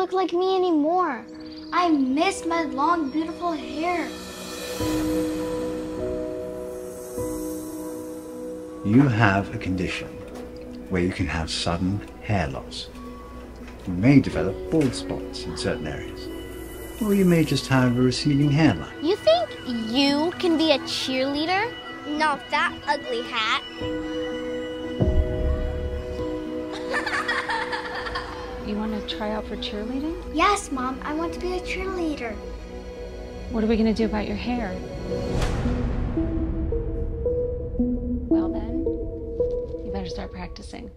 look like me anymore. I miss my long, beautiful hair. You have a condition where you can have sudden hair loss. You may develop bald spots in certain areas. Or you may just have a receding hairline. You think you can be a cheerleader? Not that ugly hat. You want to try out for cheerleading? Yes, Mom. I want to be a cheerleader. What are we going to do about your hair? Well, then, you better start practicing.